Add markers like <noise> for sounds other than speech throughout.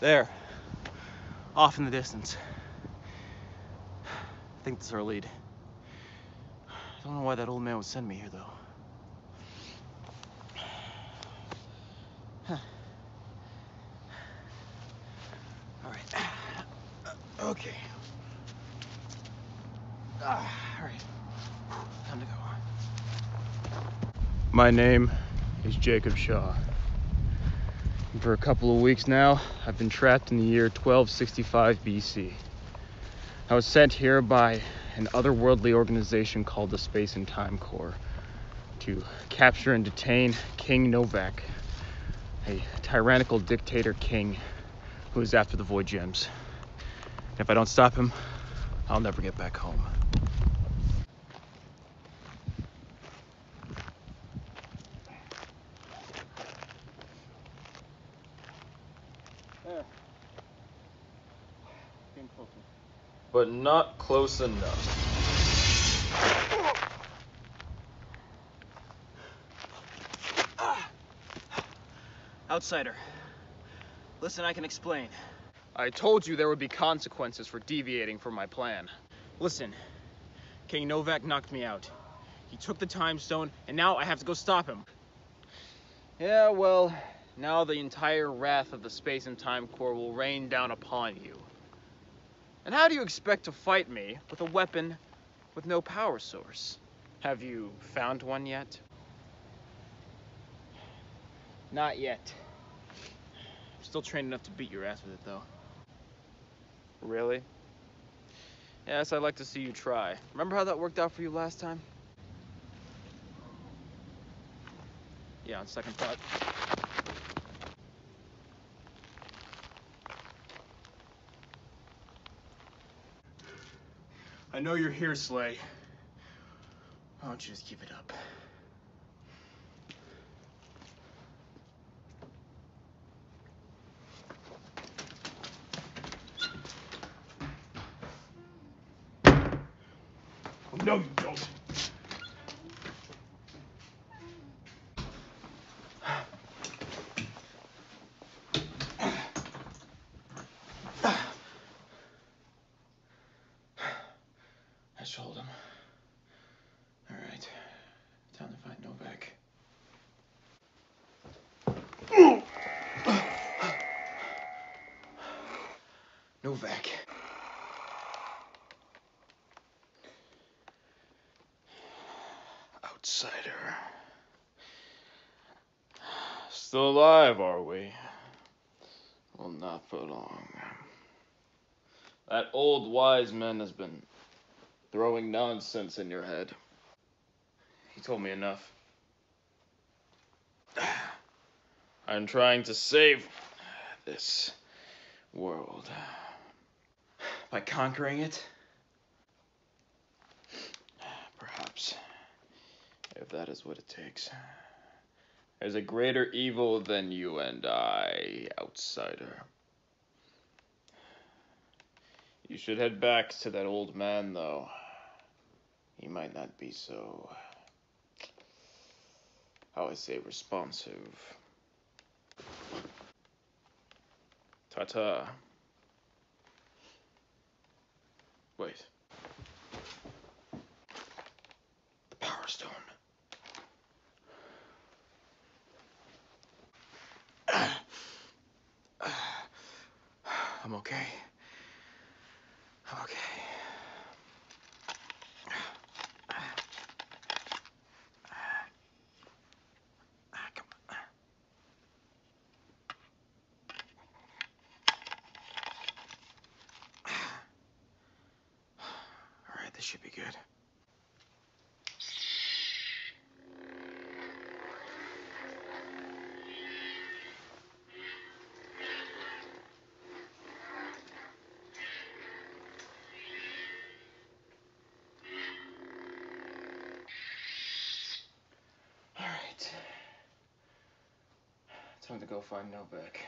There. Off in the distance. I think that's our lead. I don't know why that old man would send me here, though. Huh. All right. Okay. Ah, all right. Time to go. My name is Jacob Shaw. And for a couple of weeks now, I've been trapped in the year 1265 BC. I was sent here by an otherworldly organization called the Space and Time Corps to capture and detain King Novak, a tyrannical dictator king who is after the Void Gems. And if I don't stop him, I'll never get back home. <laughs> But not close enough. <sighs> Outsider. Listen, I can explain. I told you there would be consequences for deviating from my plan. Listen, King Novak knocked me out. He took the time stone, and now I have to go stop him. Yeah, well, now the entire wrath of the Space and Time Corps will rain down upon you. And how do you expect to fight me with a weapon with no power source? Have you found one yet? Not yet. I'm still trained enough to beat your ass with it, though. Really? Yes, I'd like to see you try. Remember how that worked out for you last time? Yeah, on second thought. I know you're here, Slay. Why don't you just keep it up? Oh, no, you don't. I should hold him. All right, time to find Novak. Novak. Outsider. Still alive, are we? Well, not for long. That old wise man has been throwing nonsense in your head. He told me enough. I'm trying to save this world. By conquering it? Perhaps. If that is what it takes. There's a greater evil than you and I, outsider. You should head back to that old man, though. He might not be so. How I say, responsive. Ta ta. Wait. The Power Stone. <clears throat> I'm okay. I'm okay. Ah, come on. All right, this should be good. Time to go find Novak.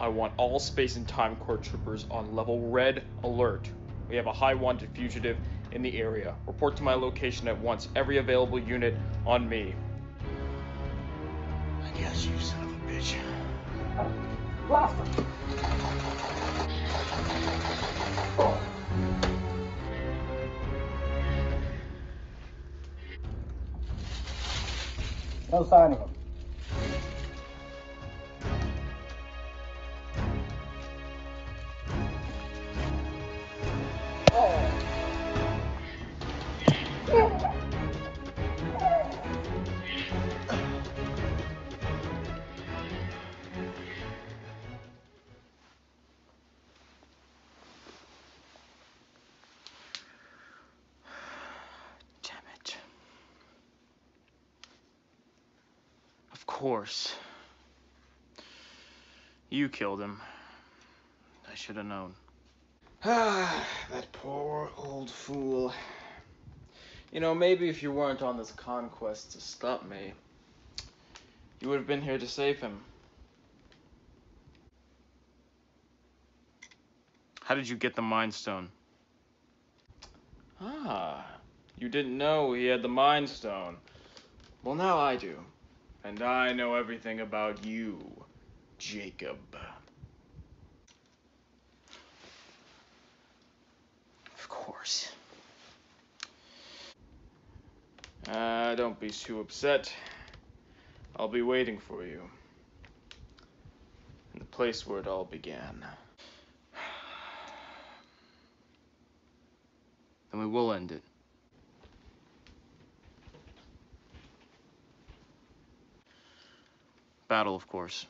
I want all Space and Time Corps troopers on level red alert. We have a high wanted fugitive in the area. Report to my location at once. Every available unit on me. I guess you son of a bitch. Blast him. No sign of him. Course. You killed him. I should have known. Ah, <sighs> that poor old fool. You know, maybe if you weren't on this conquest to stop me, you would have been here to save him. How did you get the Mind Stone? Ah, you didn't know he had the Mind Stone. Well, now I do. And I know everything about you, Jacob. Of course. Uh, don't be too upset. I'll be waiting for you. In the place where it all began. <sighs> Then we will end it. Battle, of course.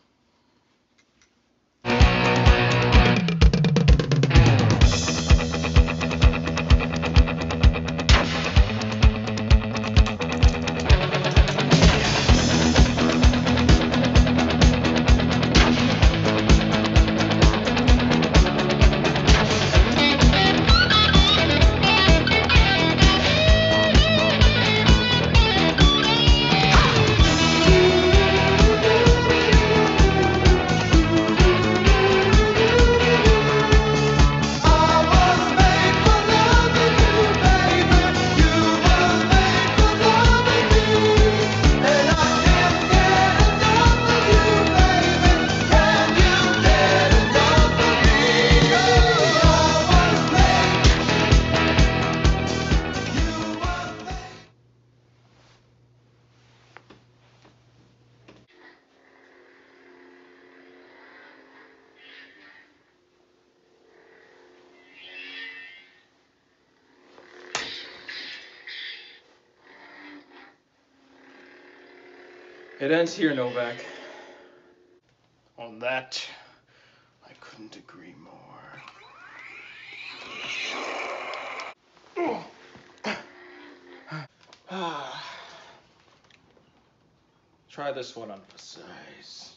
It ends here, Novak. On that, I couldn't agree more. <sighs> Ah. Try this one on for size.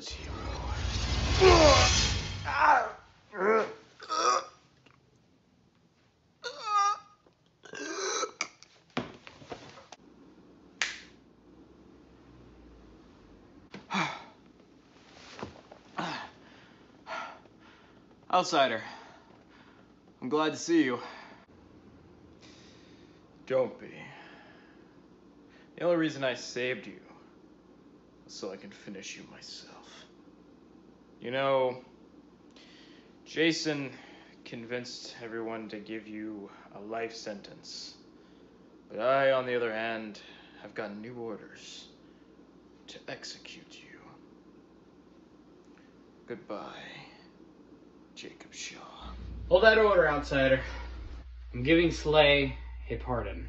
Last hero? <sighs> Outsider, I'm glad to see you. Don't be. The only reason I saved you was so I can finish you myself. You know, Jason convinced everyone to give you a life sentence. But I, on the other hand, have gotten new orders to execute you. Goodbye, Jacob Shaw. Hold that order, outsider. I'm giving Slay a pardon.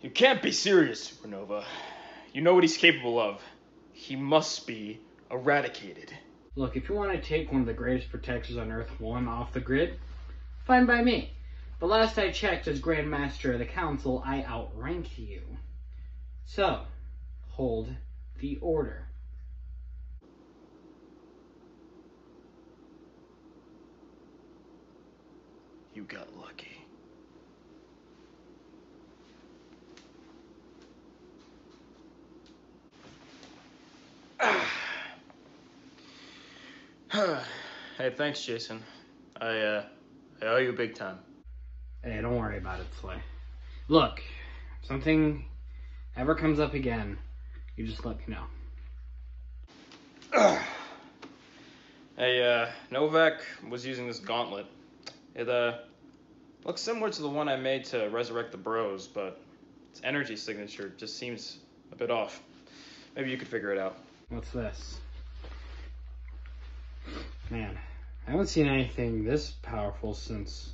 You can't be serious, Supernova. You know what he's capable of he must be eradicated. Look, if you want to take one of the greatest protectors on Earth 1 off the grid, fine by me. But last I checked as Grand Master of the Council, I outrank you. So, hold the order. You got lucky. <sighs> hey, thanks, Jason. I uh, I owe you big time. Hey, don't worry about it, Slay. Look, if something ever comes up again, you just let me know. <sighs> Hey, uh, Novak was using this gauntlet. It, uh, looks similar to the one I made to resurrect the bros, but its energy signature just seems a bit off. Maybe you could figure it out. What's this? Man, I haven't seen anything this powerful since.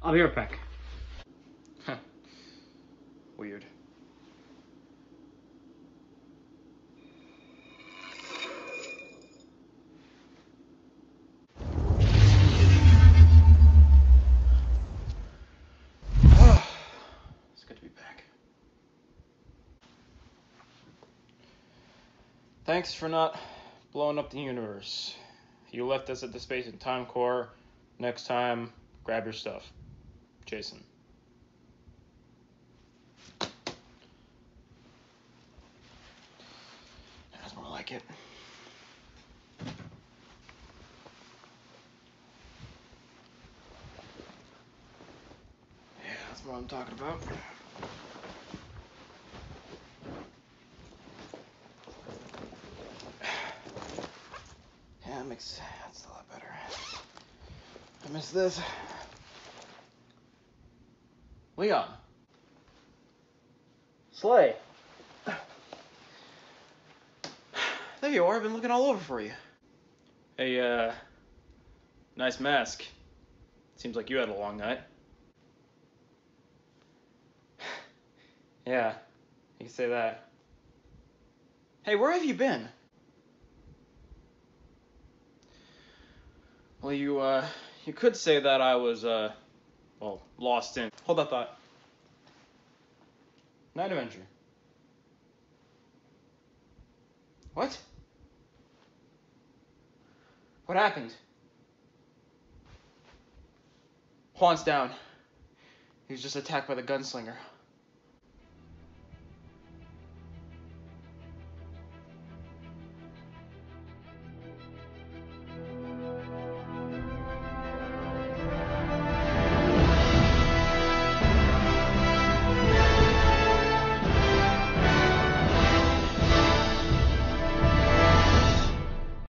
I'll be right back. Weird. it's good to be back. Thanks for not blowing up the universe. You left us at the Space and Time Corps. Next time, grab your stuff. Jason. That's more like it. Yeah, that's what I'm talking about. Yeah, that's a lot better. I miss this. Leon. Slay. There you are. I've been looking all over for you. Hey, uh, nice mask. Seems like you had a long night. <sighs> yeah, you can say that. Hey, where have you been? Well, you, uh, you could say that I was, uh, well, lost in. Hold that thought. Night Avenger. What? What happened? Juan's down. He was just attacked by the gunslinger.